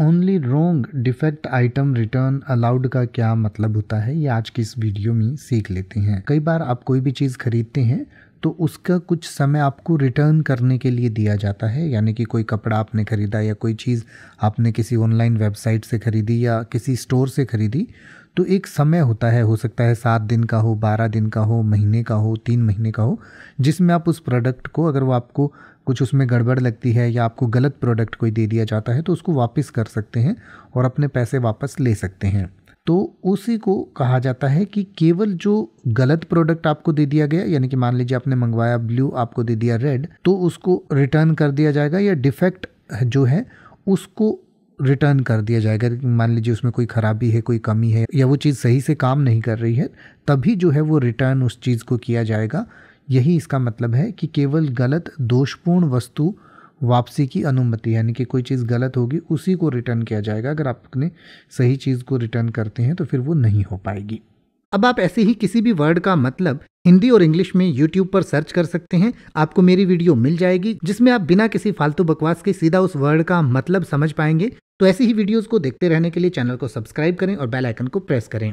Only wrong defect item return allowed का क्या मतलब होता है? ये आज की इस वीडियो में सीख लेते हैं। कई बार आप कोई भी चीज़ खरीदते हैं तो उसका कुछ समय आपको रिटर्न करने के लिए दिया जाता है? यानी कि कोई कपड़ा आपने ख़रीदा या कोई चीज़ आपने किसी ऑनलाइन वेबसाइट से ख़रीदी या किसी स्टोर से ख़रीदी तो एक समय होता है, हो सकता है सात दिन का हो, बारह दिन का हो, महीने का हो, तीन महीने का हो, जिसमें आप उस प्रोडक्ट को, अगर वो आपको कुछ उसमें गड़बड़ लगती है या आपको गलत प्रोडक्ट कोई दे दिया जाता है तो उसको वापस कर सकते हैं और अपने पैसे वापस ले सकते हैं। तो उसी को कहा जाता है कि केवल जो गलत प्रोडक्ट आपको दे दिया गया, यानी कि मान लीजिए आपने मंगवाया ब्लू आपको दे दिया रेड तो उसको रिटर्न कर दिया जाएगा या डिफेक्ट जो है, उसको रिटर्न कर दिया जाएगा। मान लीजिए उसमें कोई ख़राबी है, कोई कमी है, या वो चीज़ सही से काम नहीं कर रही है, तभी जो है वो रिटर्न उस चीज़ को किया जाएगा। यही इसका मतलब है कि केवल गलत दोषपूर्ण वस्तु वापसी की अनुमति, यानी कि कोई चीज़ गलत होगी, उसी को रिटर्न किया जाएगा। अगर आप अपने सही चीज़ को रिटर्न करते हैं तो फिर वो नहीं हो पाएगी। अब आप ऐसे ही किसी भी वर्ड का मतलब हिंदी और इंग्लिश में यूट्यूब पर सर्च कर सकते हैं। आपको मेरी वीडियो मिल जाएगी, जिसमें आप बिना किसी फालतू बकवास के सीधा उस वर्ड का मतलब समझ पाएँगे। तो ऐसी ही वीडियोस को देखते रहने के लिए चैनल को सब्सक्राइब करें और बेल आइकन को प्रेस करें।